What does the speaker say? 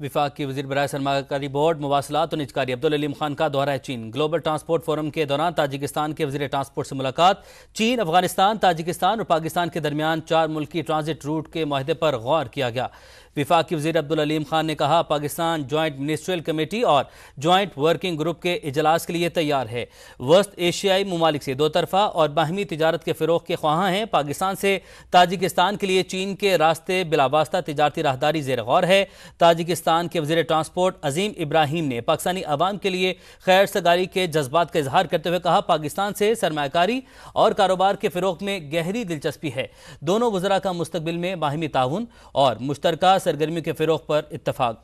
विफाक की वजी बरए सरमाकारी बोर्ड, मवासलात और निजकारी अब्दुल अलीम खान का दौरा है चीन। ग्लोबल ट्रांसपोर्ट फोरम के दौरान ताजिकिस्तान के वजी ट्रांसपोर्ट से मुलाकात। चीन, अफ़गानिस्तान, ताजिकिस्तान और पाकिस्तान के दरमियान चार मुल्की ट्रांजिट रूट के माहदे पर गौर किया गया। विफाक की वजी अब्दुल अलीम खान ने कहा, पाकिस्तान ज्वाइंट मिनिस्ट्रियल कमेटी और ज्वाइंट वर्किंग ग्रुप के इजलास के लिए तैयार है। वस्त एशियाई ममालिक से दो तरफा और बाहमी तजारत के फ़रोग के ख्वाह हैं। पाकिस्तान से ताजिकिस्तान के लिए चीन के रास्ते बिलावास्ता तजारती राहदारी, जेर गौर है। ताजिकिस्तान पाकिस्तान के वज़ीर ट्रांसपोर्ट अजीम इब्राहिम ने पाकिस्तानी अवाम के लिए खैर सगारी के जज्बात का इजहार करते हुए कहा, पाकिस्तान से सरमाकारी और कारोबार के फ़रोग में गहरी दिलचस्पी है। दोनों वजरा का मुस्तबिल में बाहमी ताउन और मुश्तरक सरगर्मियों के फ़रोग पर इतफाक़